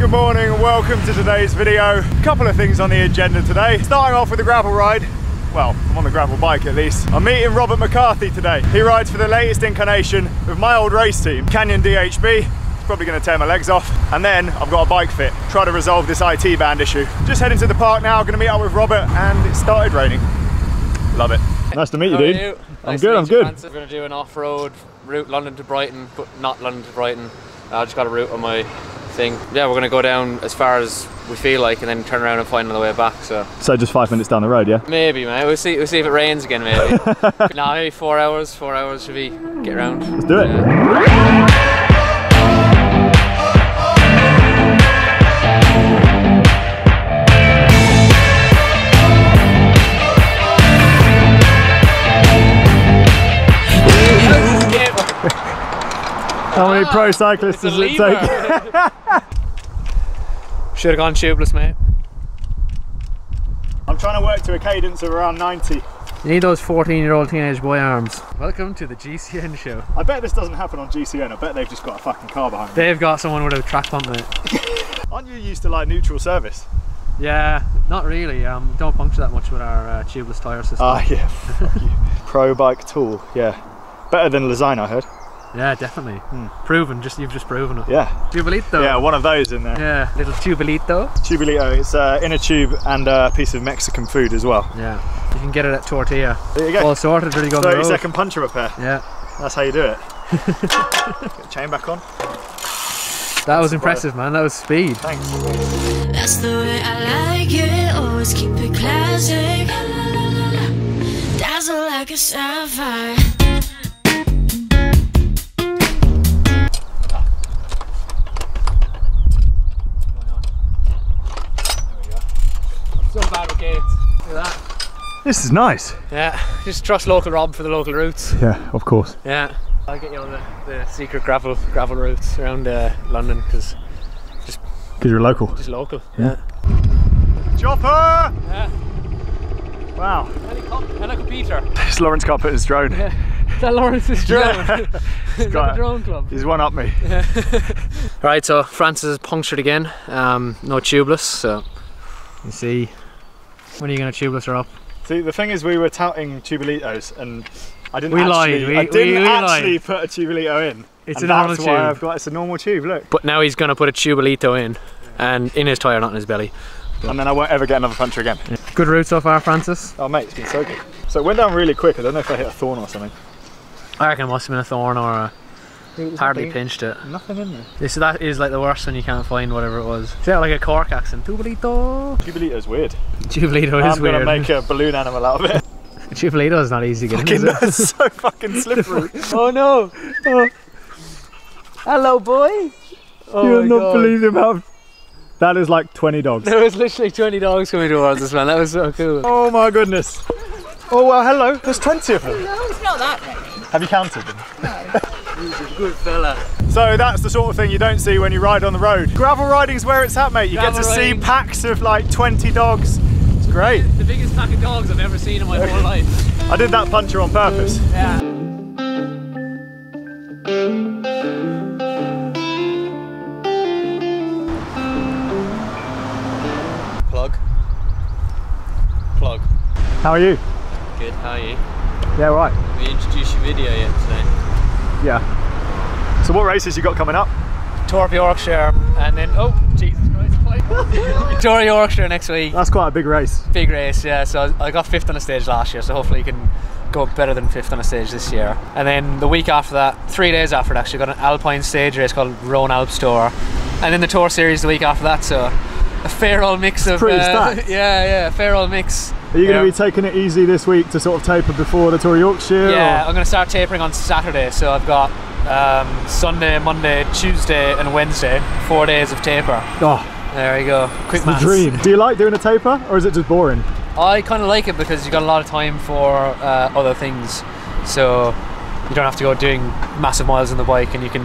Good morning and welcome to today's video. A couple of things on the agenda today. Starting off with a gravel ride. Well, I'm on the gravel bike at least. I'm meeting Robert McCarthy today. He rides for the latest incarnation of my old race team, Canyon DHB. It's probably going to tear my legs off. And then I've got a bike fit. Try to resolve this IT band issue. Just heading to the park now. Going to meet up with Robert and it started raining. Love it. Nice to meet you, How are dude. you? I'm Nice good, I'm you, good. Francis. We're going to do an off-road route London to Brighton, but not London to Brighton. I just got a route on my thing. Yeah, we're going to go down as far as we feel like and then turn around and find another way back. So So just five minutes down the road, yeah? maybe, man. We'll see, we'll see if it rains again, maybe. nah, maybe four hours. Four hours should be get around. Let's do it. Yeah. How many pro cyclists does it take? Should have gone tubeless, mate. I'm trying to work to a cadence of around 90. You need those 14-year-old teenage boy arms. Welcome to the GCN show. I bet this doesn't happen on GCN. I bet they've just got a fucking car behind them. They've got someone with a track pump, mate. Aren't you used to like neutral service? Yeah, not really. Um, don't puncture that much with our uh, tubeless tyre system. Ah, yeah. Fuck you. Pro bike tool, yeah. Better than Lezyne, I heard. Yeah, definitely. Proven. Just you've just proven it. Yeah. Tubolito. Yeah, one of those in there. Yeah, little tubolito. Tubulito, it's uh, in a tube and a piece of Mexican food as well. Yeah, you can get it at Tortilla. There you go. All sorted, ready to go on the 30 second puncture repair. Yeah, That's how you do it. Get the chain back on. that was impressive, man. That was speed. Thanks. That's the way I like it. Always keep it classic. Dazzle like a sapphire. So bad with gates. Look at that. This is nice. Yeah, just trust local Rob for the local routes. Yeah, of course. Yeah, I'll get you on the, the secret gravel gravel routes around uh, London because just Because you're local. just local. Yeah. Chopper! Yeah. Wow. Helicopter. Helicopter. It's Lawrence Carpenter's drone. Is that Lawrence's drone? Is that got the drone club? He's one up me. Right, so Francis is punctured again. Um, no tubeless, so you see. When are you going to tubeless her up? See, the thing is, we were touting Tubolitos, and I didn't We actually, lied, we- I didn't we- we actually lied. put a Tubolito in. It's and a normal that's why tube. I've got it's a normal tube. Look, But now he's going to put a Tubolito in, and in his tyre, not in his belly. and then I won't ever get another puncher again. Good route so far, Francis. Oh mate, it's been so good. So it went down really quick. I don't know if I hit a thorn or something. I reckon it must have been a thorn or a hardly nothing, pinched it. Nothing in there. This that is like the worst when you can't find whatever it was. Is that like a Cork accent? Tubolito. is weird. Tubolito is I'm weird. gonna make a balloon animal out of it. Tubolito is not easy to get Fucking, in. It? it's so fucking slippery. Oh no! Oh. Hello, boy. Oh You'll not God. believe the amount. That is like 20 dogs. There was literally 20 dogs coming towards us, man. That was so cool. Oh my goodness. Oh well, hello. There's 20 of them. No, it's not that Have you counted them? No. He's a good fella. So that's the sort of thing you don't see when you ride on the road. Gravel riding's where it's at, mate. You get Gravel to see packs of like 20 dogs. It's great. The biggest pack of dogs I've ever seen in my whole life. I did that puncher on purpose. Yeah. Plug. Plug. How are you? Good, how are you? Yeah, right. We introduced your video yet today. Yeah. So what races you got coming up? Tour of Yorkshire and then, oh, Jesus Christ. Tour of Yorkshire next week. That's quite a big race. Big race, yeah. So I got fifth on the stage last year, so hopefully you can go better than fifth on a stage this year. And then the week after that, three days after it actually, got an alpine stage race called Rhone Alps Tour. And then the tour series the week after that, so a fair old mix of uh, yeah, yeah, a fair old mix. Are you going to be taking it easy this week to sort of taper before the Tour of Yorkshire? Yeah, or- I'm going to start tapering on Saturday, so I've got um, Sunday, Monday, Tuesday, and Wednesday, four days of taper. Oh, There we go. Quick the dream. Do you like doing a taper or is it just boring? I kind of like it because you've got a lot of time for uh, other things, so you don't have to go doing massive miles on the bike, and you can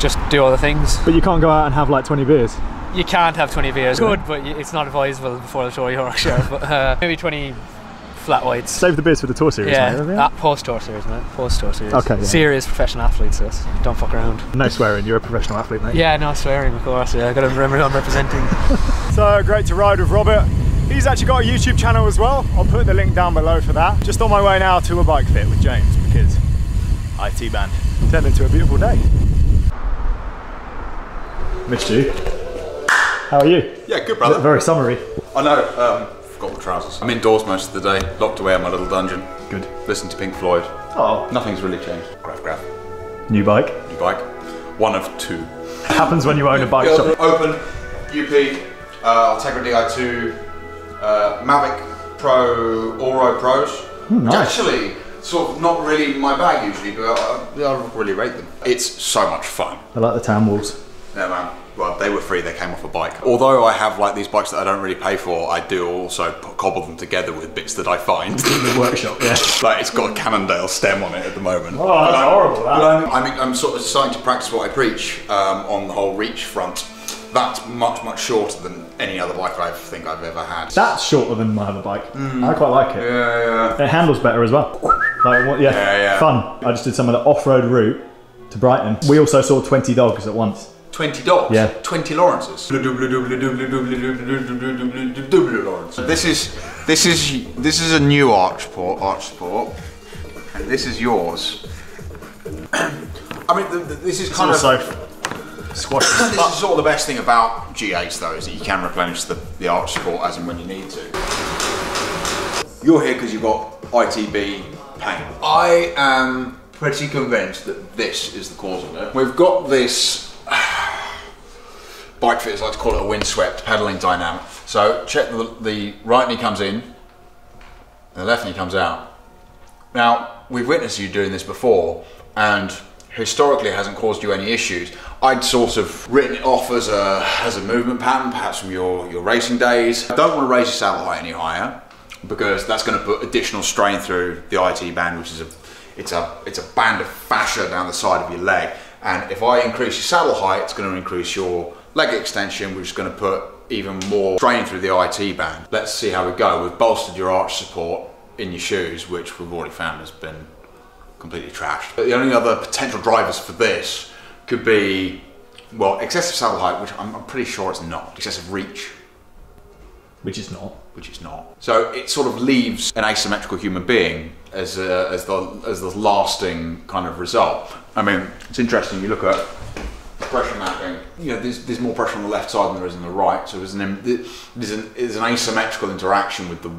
just do other things. But you can't go out and have like 20 beers. You can't have 20 beers. Good, but it's not advisable before the Tour of Yorkshire. but uh, maybe 20 flat whites. Save the beers for the tour series, yeah, mate. that post tour series, man. Post tour series. Okay, yeah. Serious professional athletes, this. Don't fuck around. No swearing, you're a professional athlete, mate. Yeah, no swearing, of course. Yeah, I got to remember who I'm representing. So great to ride with Robert. He's actually got a YouTube channel as well. I'll put the link down below for that. Just on my way now to a bike fit with James because IT band turned into a beautiful day. Missed you. How are you? Yeah, good brother. Very summery. I know. Um, forgot my trousers. I'm indoors most of the day, locked away in my little dungeon. Good. Listen to Pink Floyd. Oh, Nothing's really changed. Graph, graph. new bike. New bike. One of two. Happens when you own a bike Yeah, shop. Open, UP, uh, Ultegra Di2, uh, Mavic Pro, Allroad Pros. Which nice. actually, sort of not really my bag usually, but I, I really rate them. It's so much fun. I like the tan walls. Yeah, man. Um, well, they were free. They came off a bike. Although I have like these bikes that I don't really pay for, I do also cobble them together with bits that I find. In the workshop, yeah. like it's got a Cannondale stem on it at the moment. Oh, that's um, horrible, that. I'm, I'm, I'm sort of starting to practice what I preach um, on the whole reach front. That's much much shorter than any other bike I think I've ever had. That's shorter than my other bike. Mm. I quite like it. yeah, yeah. It handles better as well. Like, what, yeah, Yeah, yeah. fun. I just did some of the off-road route to Brighton. We also saw 20 dogs at once. 20 dogs. Yeah. 20 Lawrences. This is this is this is a new arch port, arch support, and this is yours. I mean, th- th- this is kind of also squash. this is sort of the best thing about G8s though, is that you can replenish the, the arch support as and when you need to. You're here because you've got ITB pain. I am pretty convinced that this is the cause of it. We've got this bike fitters like to call it a windswept pedaling dynamic. So check the, the right knee comes in, and the left knee comes out. Now, we've witnessed you doing this before, and historically it hasn't caused you any issues. I'd sort of written it off as a, as a movement pattern, perhaps from your, your racing days. I don't want to raise your saddle height any higher, because that's going to put additional strain through the IT band, which is a, it's a, it's a band of fascia down the side of your leg. And if I increase your saddle height, it's going to increase your leg extension, we're just going to put even more strain through the IT band. Let's see how we go. We've bolstered your arch support in your shoes, which we've already found has been completely trashed. But the only other potential drivers for this could be, well, excessive saddle height, which I'm, I'm pretty sure it's not. Excessive reach, Which is not. which is not. So it sort of leaves an asymmetrical human being as, a, as, the, as the lasting kind of result. I mean, it's interesting, you look at pressure mapping, you know, there's, there's more pressure on the left side than there is on the right, so there's an, there's an, there's an asymmetrical interaction with the,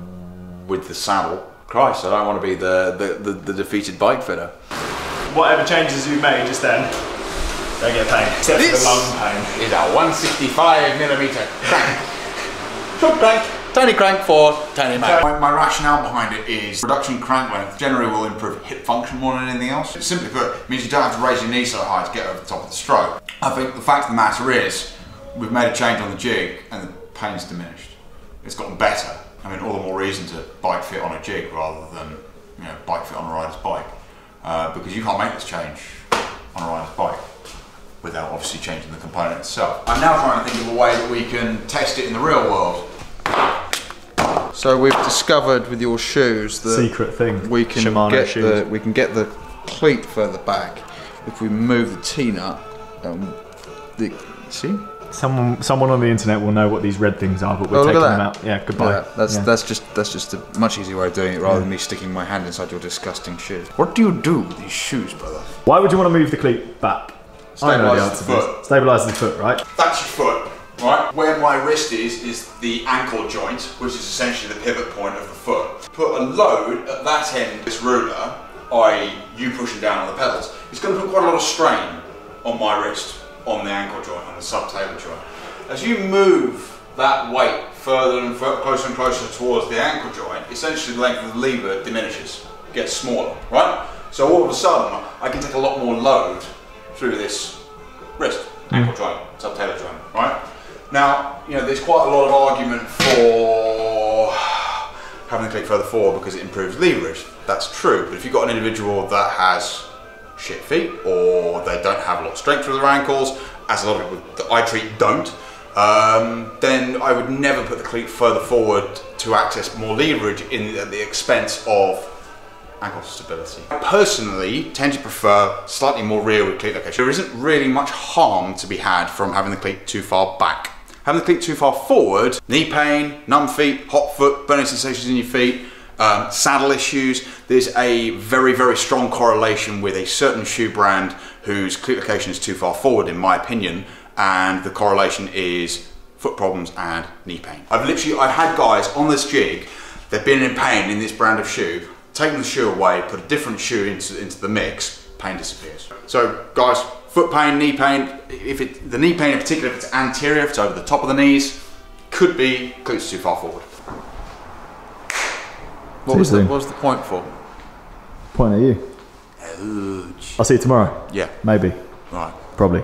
with the saddle. Christ, I don't want to be the, the, the, the defeated bike fitter. Whatever changes you've made just then, don't get pain. Except This- for the lung pain. is a 165 millimeter crank. Short crank. Tiny crank for tiny man. My, my rationale behind it is reduction crank length generally will improve hip function more than anything else. Simply put, means you don't have to raise your knee so high to get over the top of the stroke. I think the fact of the matter is, we've made a change on the jig and the pain's diminished. It's gotten better. I mean, all the more reason to bike fit on a jig rather than you know bike fit on a rider's bike, uh, because you can't make this change on a rider's bike without obviously changing the component itself. I'm now trying to think of a way that we can test it in the real world. So we've discovered with your shoes that Secret thing. we can Shimano get shoes. the we can get the cleat further back if we move the T nut. Um, the see. Someone, someone on the internet will know what these red things are, but we're Oh, taking them out. Yeah, goodbye. Yeah, that's Yeah. that's just that's just a much easier way of doing it rather than me sticking my hand inside your disgusting shoes. What do you do with these shoes, brother? Why would you want to move the cleat back? Know the Stabilise the foot. Stabilise the foot, right? That's your foot, right? Where my wrist is, is the ankle joint, which is essentially the pivot point of the foot. Put a load at that end of this ruler, i.e. you pushing down on the pedals, it's going to put quite a lot of strain on my wrist, on the ankle joint, on the subtalar joint. As you move that weight further and closer and closer towards the ankle joint, essentially the length of the lever diminishes, gets smaller, right? So all of a sudden, I can take a lot more load through this wrist, ankle hmm. joint, subtalar joint? Now, you know, there's quite a lot of argument for having the cleat further forward because it improves leverage. That's true, but if you've got an individual that has shit feet or they don't have a lot of strength through their ankles, as a lot of people that I treat don't, um, then I would never put the cleat further forward to access more leverage in at the expense of ankle stability. I personally tend to prefer slightly more rearward cleat location. There isn't really much harm to be had from having the cleat too far back. Having the cleat too far forward, knee pain, numb feet, hot foot, burning sensations in your feet, um, saddle issues, there's a very, very strong correlation with a certain shoe brand whose cleat location is too far forward, in my opinion, and the correlation is foot problems and knee pain. I've literally, I've had guys on this jig, they've been in pain in this brand of shoe, taken the shoe away, put a different shoe into, into the mix, pain disappears. So guys, foot pain, knee pain, if it, the knee pain in particular, if it's anterior, if it's over the top of the knees, could be cleats too far forward. What was, the, what was the point for? Point at you. I'll see you tomorrow. Yeah, Maybe. right. Probably.